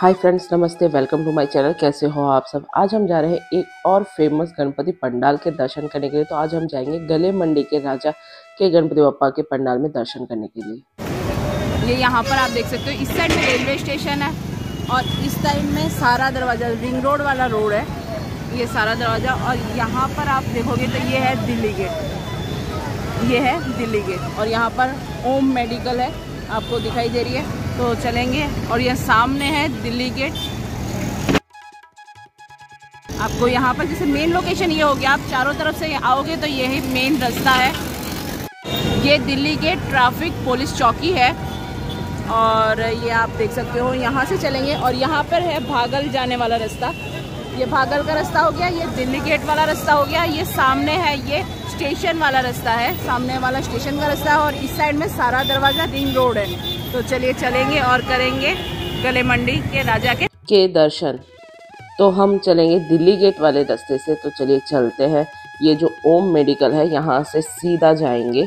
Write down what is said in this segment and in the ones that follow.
हाय friends नमस्ते welcome to my channel कैसे हो आप सब? आज हम जा रहे हैं एक और फ़ेमस गणपति पंडाल के दर्शन करने के लिए। तो आज हम जाएँगे गले मंडी के राजा के गणपति बप्पा के पंडाल में दर्शन करने के लिए। ये यहाँ पर आप देख सकते हो, इस साइड में रेलवे स्टेशन है और इस साइड में सारा दरवाज़ा रिंग रोड वाला रोड है। ये सारा दरवाज़ा और यहाँ पर आप देखोगे तो ये है दिल्ली गेट ये है दिल्ली गेट और यहाँ पर ओम मेडिकल है, आपको दिखाई दे रही है। तो चलेंगे और यह सामने है दिल्ली गेट। आपको यहाँ पर जैसे मेन लोकेशन ये हो गया, आप चारों तरफ़ से आओगे तो यही मेन रास्ता है। ये दिल्ली गेट ट्रैफ़िक पुलिस चौकी है और ये आप देख सकते हो, यहाँ से चलेंगे और यहाँ पर है भागल जाने वाला रास्ता। ये भागल का रास्ता हो गया, ये दिल्ली गेट वाला रास्ता हो गया, ये सामने है, ये स्टेशन वाला रास्ता है, सामने वाला स्टेशन का रास्ता है और इस साइड में सारा दरवाज़ा रिंग रोड है। तो चलिए चलेंगे और करेंगे गले मंडी के राजा के के दर्शन। तो हम चलेंगे दिल्ली गेट वाले रास्ते से तो चलिए चलते हैं। ये जो ओम मेडिकल है, यहाँ से सीधा जाएँगे।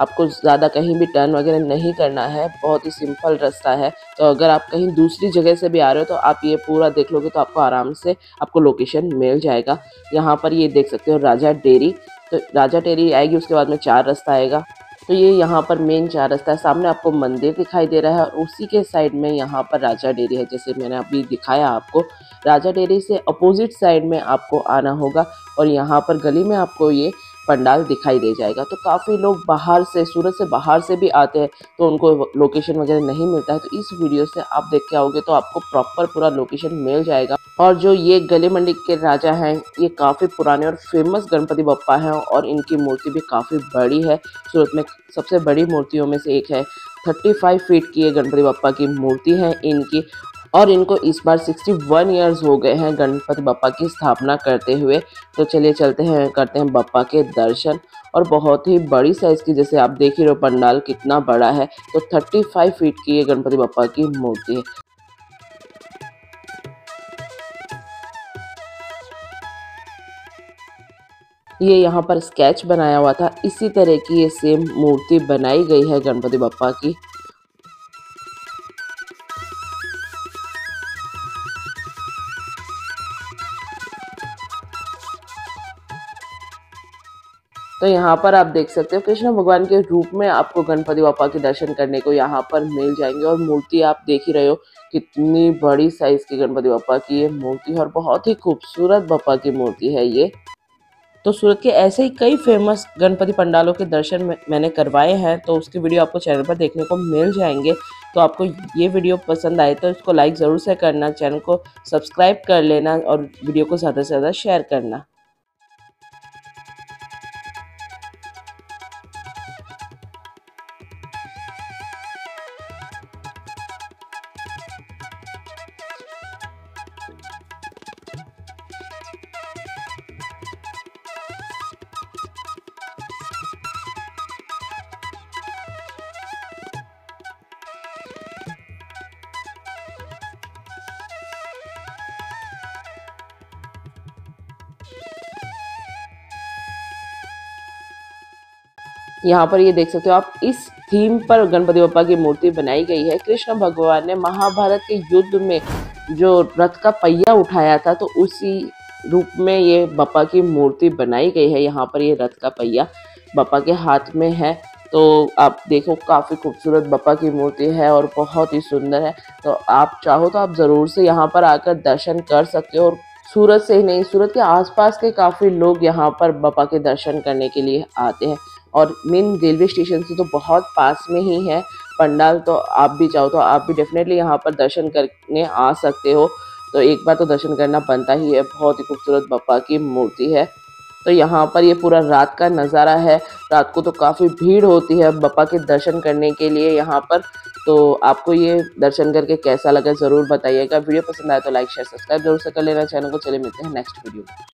आपको ज़्यादा कहीं भी टर्न वगैरह नहीं करना है, बहुत ही सिंपल रास्ता है। तो अगर आप कहीं दूसरी जगह से भी आ रहे हो तो आप ये पूरा देख लोगे तो आपको आराम से आपको लोकेशन मिल जाएगा। यहाँ पर ये देख सकते हो राजा डेरी। तो राजा डेरी आएगी, उसके बाद में चार रास्ता आएगा। तो ये यहाँ पर मेन चार रास्ता है। सामने आपको मंदिर दिखाई दे रहा है और उसी के साइड में यहाँ पर राजा डेरी है। जैसे मैंने अभी दिखाया आपको, राजा डेरी से अपोजिट साइड में आपको आना होगा और यहाँ पर गली में आपको ये पंडाल दिखाई दे जाएगा। तो काफ़ी लोग बाहर से सूरत से बाहर से भी आते हैं तो उनको लोकेशन वगैरह नहीं मिलता है। तो इस वीडियो से आप देख के आओगे तो आपको प्रॉपर पूरा लोकेशन मिल जाएगा। और जो ये गले मंडी के राजा हैं, ये काफ़ी पुराने और फ़ेमस गणपति बप्पा हैं और इनकी मूर्ति भी काफ़ी बड़ी है। सूरत में सबसे बड़ी मूर्तियों में से एक है। 35 फीट की ये गणपति बप्पा की मूर्ति है इनकी। और इनको इस बार 61 इयर्स हो गए हैं गणपति बप्पा की स्थापना करते हुए। तो चलिए चलते हैं, करते हैं बप्पा के दर्शन। और बहुत ही बड़ी साइज़ की, जैसे आप देख ही रहे हो, पंडाल कितना बड़ा है। तो 35 फीट की ये गणपति बप्पा की मूर्ति है। ये यहाँ पर स्केच बनाया हुआ था। इसी तरह की ये सेम मूर्ति बनाई गई है गणपति बप्पा की। तो यहाँ पर आप देख सकते हो, कृष्ण भगवान के रूप में आपको गणपति बापा के दर्शन करने को यहाँ पर मिल जाएँगे। और मूर्ति आप देख ही रहे हो, कितनी बड़ी साइज़ की गणपति बापा की ये मूर्ति है और बहुत ही खूबसूरत बापा की मूर्ति है ये। तो सूरत के ऐसे ही कई फ़ेमस गणपति पंडालों के दर्शन मैंने करवाए हैं तो उसकी वीडियो आपको चैनल पर देखने को मिल जाएँगे। तो आपको ये वीडियो पसंद आए तो इसको लाइक ज़रूर से करना चैनल को सब्सक्राइब कर लेना और वीडियो को ज़्यादा से ज़्यादा शेयर करना। यहाँ पर ये देख सकते हो आप, इस थीम पर गणपति बप्पा की मूर्ति बनाई गई है। कृष्ण भगवान ने महाभारत के युद्ध में जो रथ का पहिया उठाया था तो उसी रूप में ये बप्पा की मूर्ति बनाई गई है। यहाँ पर ये रथ का पहिया बप्पा के हाथ में है। तो आप देखो, काफ़ी खूबसूरत बप्पा की मूर्ति है और बहुत ही सुंदर है। तो आप चाहो तो आप ज़रूर से यहाँ पर आकर दर्शन कर सकते हो और सूरत से ही नहीं, सूरत के आसपास के काफ़ी लोग यहाँ पर बप्पा के दर्शन करने के लिए आते हैं। और मेन रेलवे स्टेशन से तो बहुत पास में ही है। पंडाल तो आप भी चाहो तो आप भी डेफिनेटली यहाँ पर दर्शन करने आ सकते हो। तो एक बार तो दर्शन करना बनता ही है। बहुत ही खूबसूरत बप्पा की मूर्ति है। तो यहाँ पर ये पूरा रात का नज़ारा है। रात को तो काफ़ी भीड़ होती है बप्पा के दर्शन करने के लिए यहाँ पर। तो आपको ये दर्शन करके कैसा लगा ज़रूर बताइएगा। वीडियो पसंद आए तो लाइक शेयर सब्सक्राइब ज़रूर से कर लेना। चैनल को चले मिलते हैं नेक्स्ट वीडियो